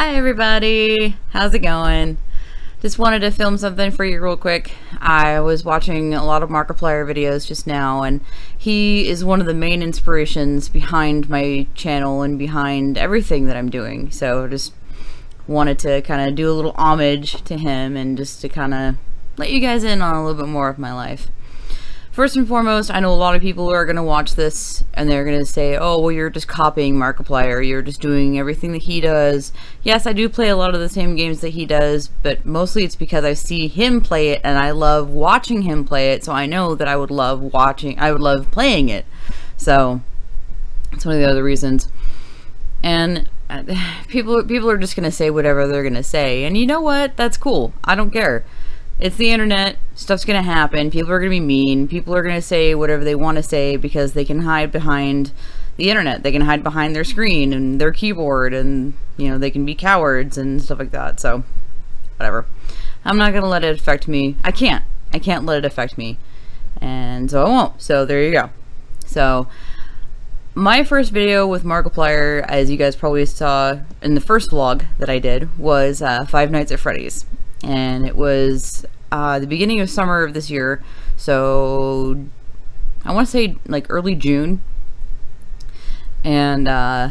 Hi everybody, how's it going? Just wanted to film something for you real quick. I was watching a lot of Markiplier videos just now and he is one of the main inspirations behind my channel and behind everything that I'm doing. So just wanted to kind of do a little homage to him and just to kind of let you guys in on a little bit more of my life. First and foremost, I know a lot of people are going to watch this and they're going to say, oh, well, you're just copying Markiplier. You're just doing everything that he does. Yes, I do play a lot of the same games that he does, but mostly it's because I see him play it and I love watching him play it, so I know that I would love watching, I would love playing it. So, that's one of the other reasons. And uh, people, people are just going to say whatever they're going to say. And you know what? That's cool. I don't care. It's the internet. Stuff's going to happen. People are going to be mean. People are going to say whatever they want to say because they can hide behind the internet. They can hide behind their screen and their keyboard and, you know, they can be cowards and stuff like that. So, whatever. I'm not going to let it affect me. I can't. I can't let it affect me. And so I won't. So there you go. So, my first video with Markiplier, as you guys probably saw in the first vlog that I did, was uh, Five Nights at Freddy's and it was uh, the beginning of summer of this year. So I want to say like early June. And uh,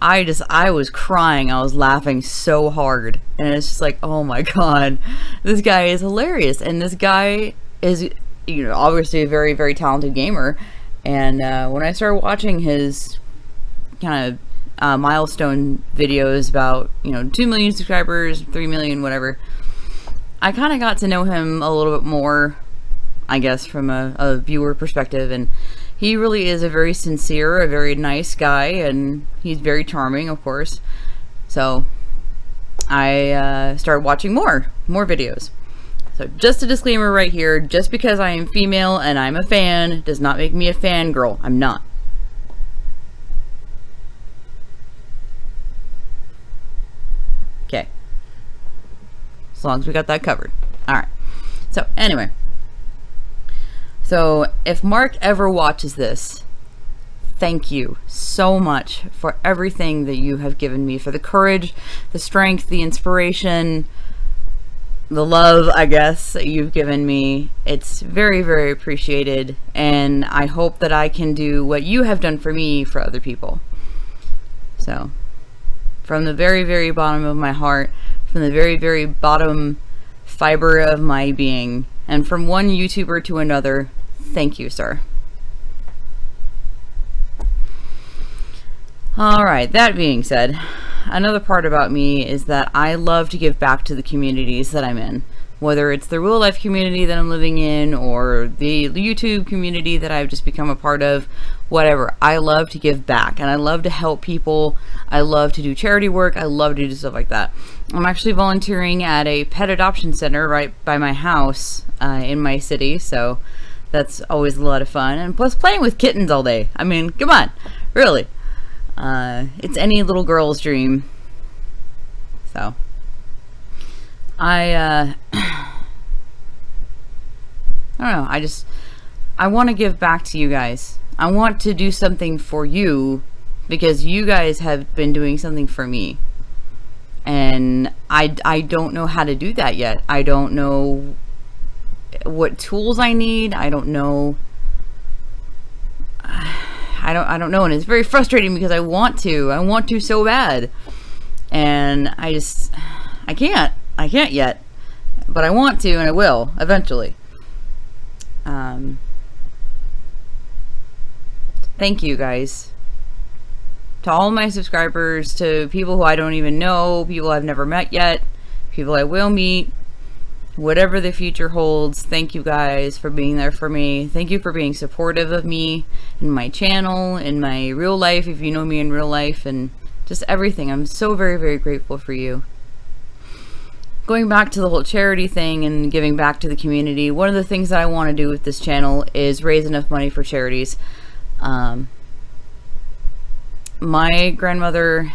I just, I was crying. I was laughing so hard. And it's just like, oh my god, this guy is hilarious. And this guy is, you know, obviously a very, very talented gamer. And uh, when I started watching his kind of uh, milestone videos about, you know, 2 million subscribers, 3 million, whatever, I kind of got to know him a little bit more, I guess, from a, a, viewer perspective, and he really is a very sincere, a very nice guy, and he's very charming, of course. So I uh, started watching more, more videos. So just a disclaimer right here, just because I am female and I'm a fan does not make me a fangirl. I'm not. Okay long as we got that covered. All right. So anyway, so if Mark ever watches this, thank you so much for everything that you have given me, for the courage, the strength, the inspiration, the love, I guess, that you've given me. It's very, very appreciated, and I hope that I can do what you have done for me for other people. So, from the very, very bottom of my heart, from the very, very bottom fiber of my being. And from one YouTuber to another, thank you, sir. Alright, that being said, another part about me is that I love to give back to the communities that I'm in whether it's the real life community that I'm living in or the YouTube community that I've just become a part of, whatever. I love to give back and I love to help people. I love to do charity work. I love to do stuff like that. I'm actually volunteering at a pet adoption center right by my house uh, in my city, so that's always a lot of fun. And plus playing with kittens all day. I mean, come on, really. Uh, it's any little girl's dream. So. I, uh, I don't know, I just, I want to give back to you guys. I want to do something for you because you guys have been doing something for me. And I, I don't know how to do that yet. I don't know what tools I need. I don't know. I don't, I don't know. And it's very frustrating because I want to. I want to so bad. And I just, I can't. I can't yet, but I want to and I will eventually. Um, thank you guys. To all my subscribers, to people who I don't even know, people I've never met yet, people I will meet, whatever the future holds, thank you guys for being there for me. Thank you for being supportive of me and my channel, in my real life, if you know me in real life, and just everything. I'm so very, very grateful for you going back to the whole charity thing and giving back to the community, one of the things that I want to do with this channel is raise enough money for charities. Um, my grandmother,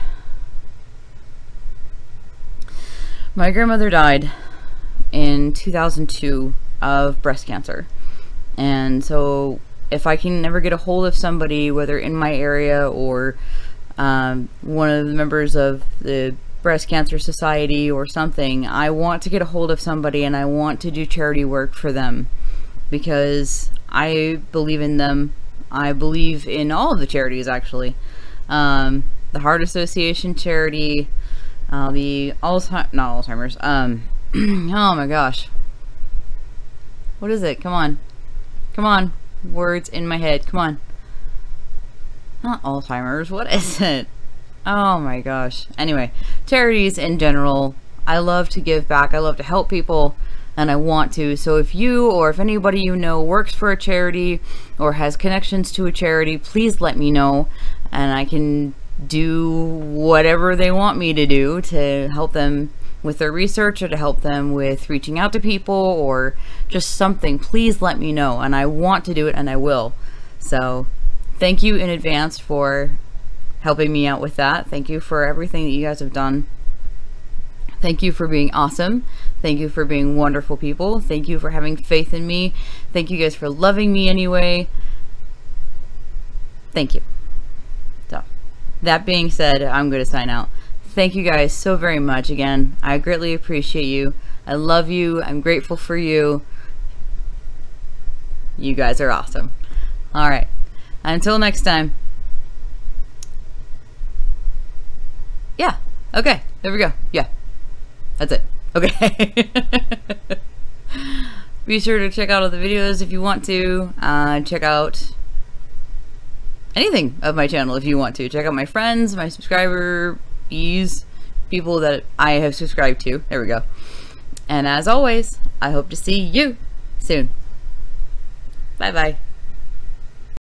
my grandmother died in 2002 of breast cancer. And so if I can never get a hold of somebody, whether in my area or um, one of the members of the breast cancer society or something. I want to get a hold of somebody and I want to do charity work for them because I believe in them. I believe in all of the charities actually. Um, the Heart Association charity, uh, the Alzheimer's, not Alzheimer's, um, oh my gosh. What is it? Come on. Come on. Words in my head. Come on. Not Alzheimer's. What is it? Oh my gosh. Anyway, charities in general. I love to give back. I love to help people and I want to. So if you or if anybody you know works for a charity or has connections to a charity, please let me know and I can do whatever they want me to do to help them with their research or to help them with reaching out to people or just something. Please let me know and I want to do it and I will. So thank you in advance for helping me out with that. Thank you for everything that you guys have done. Thank you for being awesome. Thank you for being wonderful people. Thank you for having faith in me. Thank you guys for loving me anyway. Thank you. So, that being said, I'm going to sign out. Thank you guys so very much again. I greatly appreciate you. I love you. I'm grateful for you. You guys are awesome. All right. Until next time. Yeah. Okay. There we go. Yeah. That's it. Okay. Be sure to check out all the videos if you want to. Uh, check out anything of my channel if you want to. Check out my friends, my subscriber ease, people that I have subscribed to. There we go. And as always, I hope to see you soon. Bye bye.